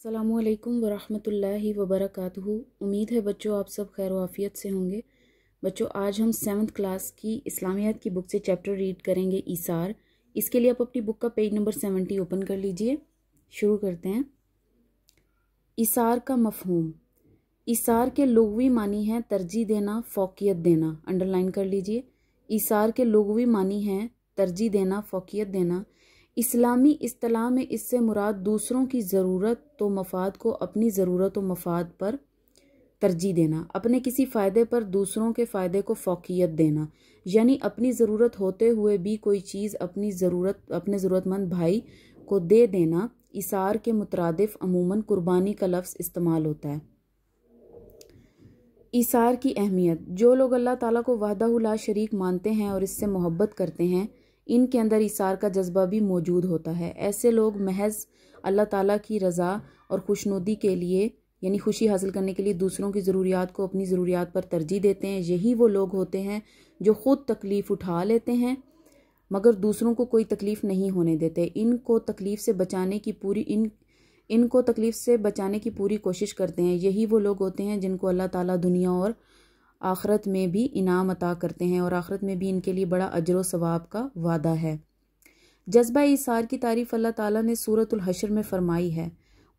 अल्लाम वरहमतुल्लाहि वबरकातुहू उम्मीद है बच्चों आप सब खैर वाफ़ियत से होंगे। बच्चों, आज हम सेवन्थ क्लास की इस्लामियात की बुक से चैप्टर रीड करेंगे ईसार। इसके लिए आप अपनी बुक का पेज नंबर सेवेंटी ओपन कर लीजिए। शुरू करते हैं। ईसार का मफहूम। ईसार के लघवी मानी हैं तरजीह देना, फ़ोकियत देना। अंडरलाइन कर लीजिए। ईसार के लोगवी मानी हैं तरजीह देना, फ़ोकियत देना। इस्लामी असलाह में इससे मुराद दूसरों की ज़रूरत तो मफाद को अपनी ज़रूरत व मफाद पर तरजीह देना, अपने किसी फ़ायदे पर दूसरों के फ़ायदे को फ़ोकियत देना, यानी अपनी ज़रूरत होते हुए भी कोई चीज़ अपनी ज़रूरत, अपने ज़रूरतमंद भाई को दे देना, इसार के मुतरदफ अमूमन कुर्बानी का लफ्ज़ इस्तेमाल होता है। इसार की अहमियत, जो लोग अल्लाह ताला को वाहदा शरीक मानते हैं और इससे मोहब्बत करते हैं इनके अंदर इसार का जज्बा भी मौजूद होता है। ऐसे लोग महज अल्लाह ताला की रज़ा और खुशनुदी के लिए, यानी खुशी हासिल करने के लिए दूसरों की ज़रूरियात को अपनी ज़रूरियात पर तरजीह देते हैं। यही वो लोग होते हैं जो ख़ुद तकलीफ़ उठा लेते हैं, मगर दूसरों को कोई तकलीफ़ नहीं होने देते। इनको तकलीफ़ से बचाने की पूरी, इन, इनको तकलीफ़ से बचाने की पूरी कोशिश करते हैं। यही वो लोग होते हैं जिनको अल्लाह ताला दुनिया और आखरत में भी इनाम अता करते हैं और आखरत में भी इनके लिए बड़ा अजर सवाब का वादा है। जज्बा इसार की तारीफ़ अल्लाह ताला ने सूरतुल हशर में फ़रमाई है।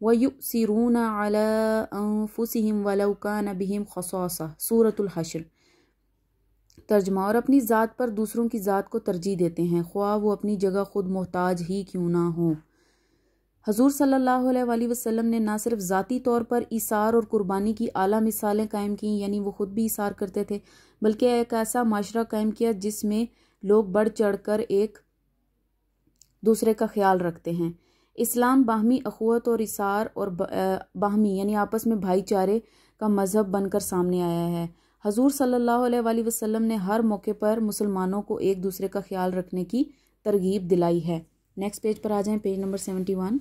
वयु सिरून अलाफुसम वलौकान बिहिम खसौसा, सूरतुल हशर। तर्जमा, और अपनी ज़ात पर दूसरों की ज़ात को तरजीह देते हैं। ख्वा वो अपनी जगह खुद मोहताज ही क्यों ना हो। हजूर सल्लल्लाहु अलैहि वसल्लम ने ना सिर्फ़ ज़ाती तौर पर इसार और कुर्बानी की आला मिसालें कायम की, यानी वो ख़ुद भी इसार करते थे, बल्कि एक ऐसा माशरा कायम किया जिसमें लोग बढ़ चढ़ कर एक दूसरे का ख्याल रखते हैं। इस्लाम बाहमी अखवत और इसार और बाहमी, यानी आपस में भाईचारे का मज़हब बनकर सामने आया है। हजूर सल्लल्लाहु अलैहि वसल्लम ने हर मौके पर मुसलमानों को एक दूसरे का ख्याल रखने की तरगीब दिलाई है। नेक्स्ट पेज पर आ जाएँ, पेज नंबर सेवेंटी वन।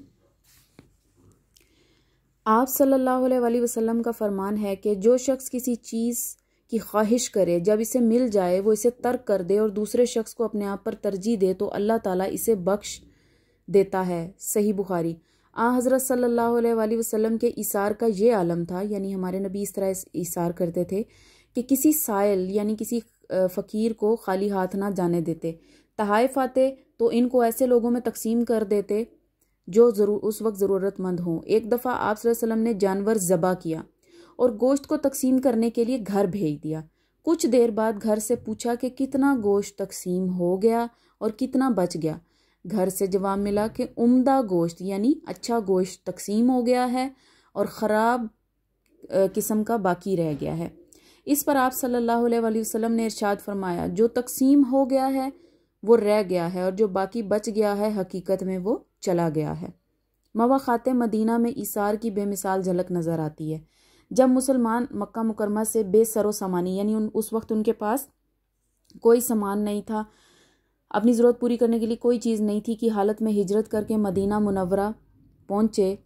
आप सल्लल्लाहु अलैहि वसल्लम का फरमान है कि जो शख्स किसी चीज़ की ख्वाहिश करे, जब इसे मिल जाए, वो इसे तर्क कर दे और दूसरे शख्स को अपने आप पर तरजीह दे तो अल्लाह ताला इसे बख्श देता है। सही बुखारी। आ हज़रत सल्लल्लाहु अलैहि वसल्लम के इसार का ये आलम था, यानी हमारे नबी इस तरह इसार करते थे कि किसी साइल यानी किसी फ़कीर को खाली हाथ ना जाने देते। तहाइफ आते तो इनको ऐसे लोगों में तकसीम कर देते जो ज़रूर, उस वक्त ज़रूरतमंद हों। एक दफ़ा आप वसल्लम ने जानवर ज़बा किया और गोश्त को तकसीम करने के लिए घर भेज दिया। कुछ देर बाद घर से पूछा कि कितना गोश्त तकसीम हो गया और कितना बच गया। घर से जवाब मिला कि उम्दा गोश्त, यानी अच्छा गोश्त तकसीम हो गया है और ख़राब किस्म का बाकी रह गया है। इस पर आप सल्लल्लाहु अलैहि वसल्लम ने इरशाद फरमाया, जो तकसीम हो गया है, वो रह गया है और जो बाकी बच गया है, हकीकत में वो चला गया है। मवाक़ात मदीना में इसार की बेमिसाल झलक नज़र आती है। जब मुसलमान मक्का मुकरमा से बेसरो सामानी, यानी उन, उस वक्त उनके पास कोई सामान नहीं था, अपनी ज़रूरत पूरी करने के लिए कोई चीज़ नहीं थी कि हालत में हिजरत करके मदीना मुनवरा पहुँचे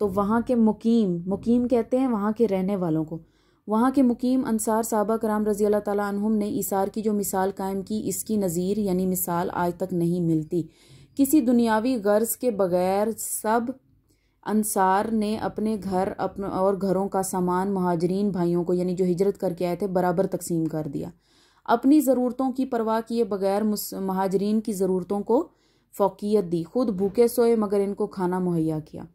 तो वहाँ के मुकीम मुकीम कहते हैं वहाँ के रहने वालों को। वहाँ के मुकीम अनसार साहबा कराम रज़ी अल्लाह ताला ने इसार की जो मिसाल कायम की, इसकी नज़ीर, यानी मिसाल आज तक नहीं मिलती। किसी दुनियावी गर्ज के बगैर सब अंसार ने अपने घर, अपने और घरों का सामान, महाजरीन भाइयों को, यानी जो हिजरत करके आए थे, बराबर तकसीम कर दिया। अपनी ज़रूरतों की परवाह किए बगैर महाजरीन की ज़रूरतों को फ़ोकियत दी। खुद भूखे सोए, मगर इनको खाना मुहैया किया।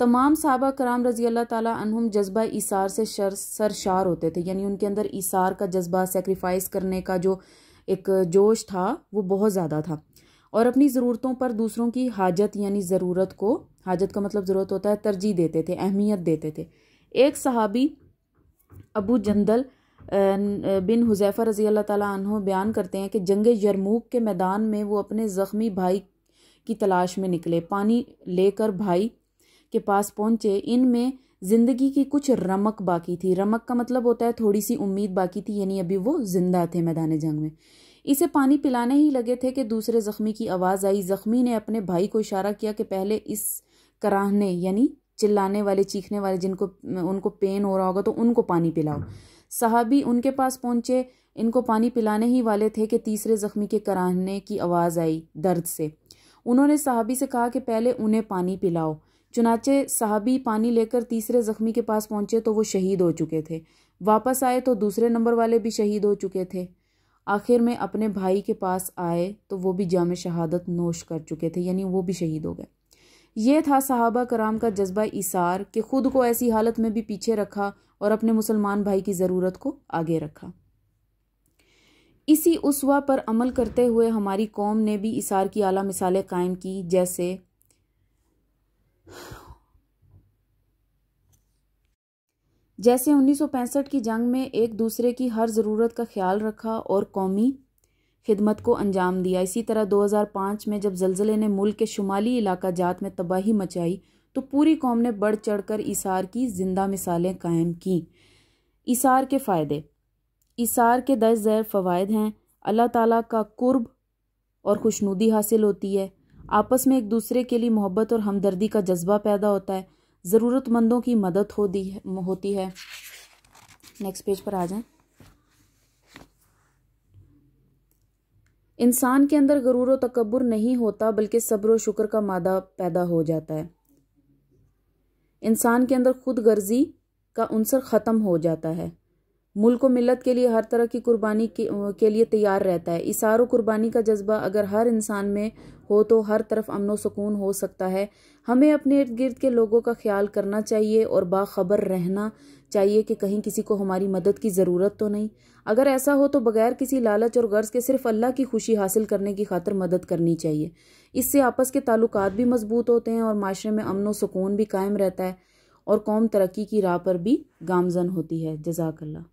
तमाम साहबा कराम रज़ी अल्लाह ताला अनहुम जज्बा इसार से शर, सरशार होते थे। यानी उनके अंदर इसार का जज्बा सेक्रीफाइस करने का जो एक जोश था, वो बहुत ज़्यादा था। और अपनी ज़रूरतों पर दूसरों की हाजत यानी ज़रूरत को, हाजत का मतलब ज़रूरत होता है, तरजीह देते थे, अहमियत देते थे। एक सहाबी अबू जंदल बिन हुजैफ़ा रज़ी अल्लाह ताला बयान करते हैं कि जंग यरमूक के मैदान में वो अपने ज़ख्मी भाई की तलाश में निकले। पानी लेकर भाई के पास पहुँचे। इनमें ज़िंदगी की कुछ रमक बाकी थी। रमक का मतलब होता है थोड़ी सी उम्मीद बाकी थी, यानी अभी वो ज़िंदा थे मैदान जंग में। इसे पानी पिलाने ही लगे थे कि दूसरे जख्मी की आवाज़ आई। जख्मी ने अपने भाई को इशारा किया कि पहले इस कराहने, यानी चिल्लाने वाले, चीखने वाले जिनको, उनको पेन हो रहा होगा तो उनको पानी पिलाओ। साहबी उनके पास पहुँचे। इनको पानी पिलाने ही वाले थे कि तीसरे जख्मी के कराहने की आवाज़ आई दर्द से। उन्होंने साहबी से कहा कि पहले उन्हें पानी पिलाओ। चुनाचे साहबी पानी लेकर तीसरे जख्मी के पास पहुँचे तो वो शहीद हो चुके थे। वापस आए तो दूसरे नंबर वाले भी शहीद हो चुके थे। आखिर में अपने भाई के पास आए तो वो भी जाम शहादत नोश कर चुके थे, यानी वो भी शहीद हो गए। ये था साहबा कराम का जज्बा इसार कि खुद को ऐसी हालत में भी पीछे रखा और अपने मुसलमान भाई की ज़रूरत को आगे रखा। इसी उसवा पर अमल करते हुए हमारी कौम ने भी इसार की आला मिसालें कायम की, जैसे जैसे 1965 की जंग में एक दूसरे की हर ज़रूरत का ख्याल रखा और कौमी खिदमत को अंजाम दिया। इसी तरह 2005 में जब जलजले ने मुल्क के शुमाली इलाका जात में तबाही मचाई तो पूरी कौम ने बढ़ चढ़कर इसार की ज़िंदा मिसालें कायम की। इसार के फ़ायदे। इसार के दस ज़ैर फ़वाद हैं। अल्लाह ताला का कुर्ब और खुशनुदी हासिल होती है। आपस में एक दूसरे के लिए मोहब्बत और हमदर्दी का जज्बा पैदा होता है। ज़रूरतमंदों की मदद होती है होती है। नेक्स्ट पेज पर आ जाएँ। इंसान के अंदर गरूर तकबर नहीं होता, बल्कि सब्र शुक्र का मादा पैदा हो जाता है। इंसान के अंदर खुद गर्जी का अंसर ख़त्म हो जाता है। मुल्क मिलत के लिए हर तरह की कुर्बानी के, के लिए तैयार रहता है। इसार कुर्बानी का जज्बा अगर हर इंसान में हो तो हर तरफ़ अमन सुकून हो सकता है। हमें अपने इर्द गिर्द के लोगों का ख्याल करना चाहिए और बाखबर रहना चाहिए कि कहीं किसी को हमारी मदद की ज़रूरत तो नहीं। अगर ऐसा हो तो बगैर किसी लालच और गर्ज के सिर्फ़ अल्लाह की खुशी हासिल करने की खातर मदद करनी चाहिए। इससे आपस के ताल्लुक भी मज़बूत होते हैं और माशरे में अमन सुकून भी कायम रहता है और कौम तरक्की की राह पर भी गामजन होती है। जजाकल्ला